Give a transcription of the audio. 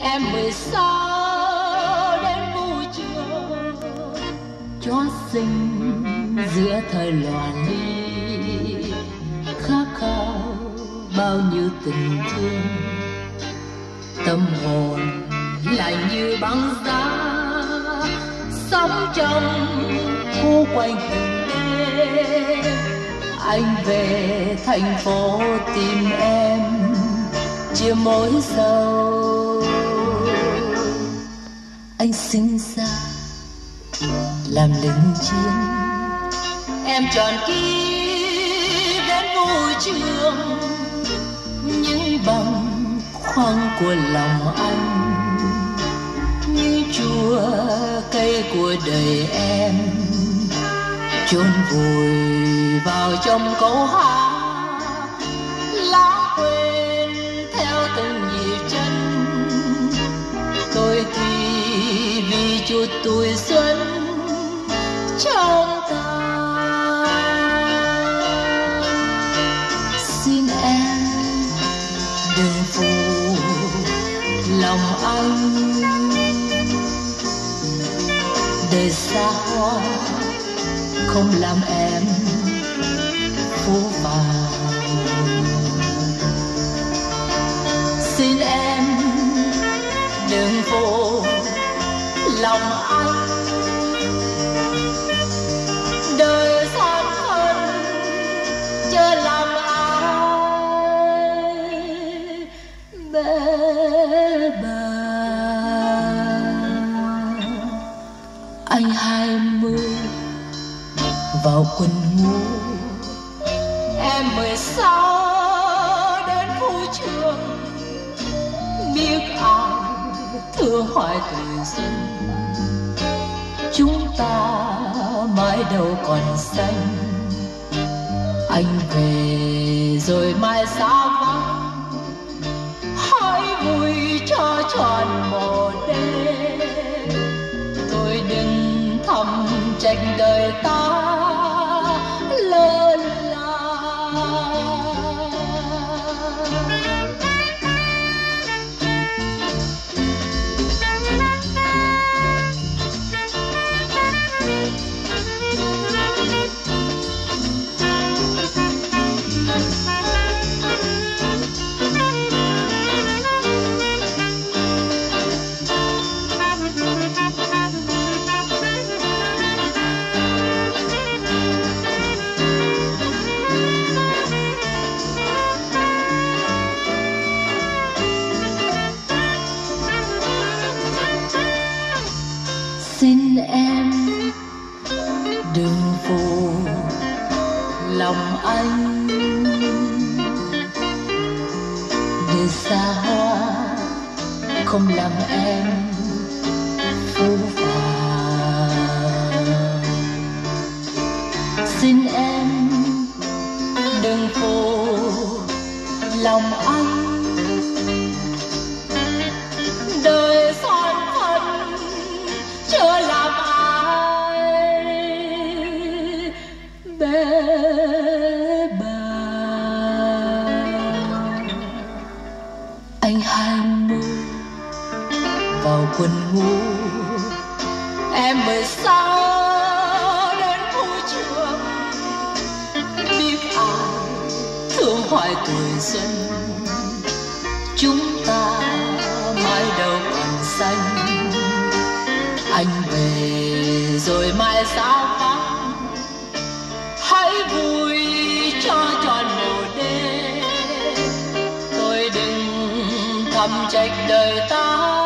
em mười sao đến vui trường cho sinh giữa thời loạn ly khát khao bao nhiêu tình thương, tâm hồn lại như băng giá. Sống trong khu quanh đêm anh về thành phố tìm em chia mối sầu anh sinh ra, làm lính chiến. Em tròn kiếp đến vui trường. Những bằng khoang của lòng anh. Như chua cây của đời em. Chôn vùi vào trong câu hát. Cho chút tuổi xuân trong ta. Xin em đừng phụ lòng anh. Đời xa hoa không làm em phố vàng lòng anh. Đời gian phân chưa lòng ai bể bàng anh hai mươi vào quân ngũ. Em mười sáu đến vũ trường. Biết ai thương hoài tuổi xuân mãi đâu còn xanh. Anh về rồi mai xa vắng xin em đừng phụ lòng anh. Để xa hoa không làm em phũ phàng. Xin em đừng phụ lòng anh. Anh hai mươi vào quân ngũ em mười sáu đến vũ trường, biết ai thương hoài tuổi xuân. Chúng ta mãi đầu còn xanh. Anh về rồi mai sao vắng hãy vui thầm trách đời ta.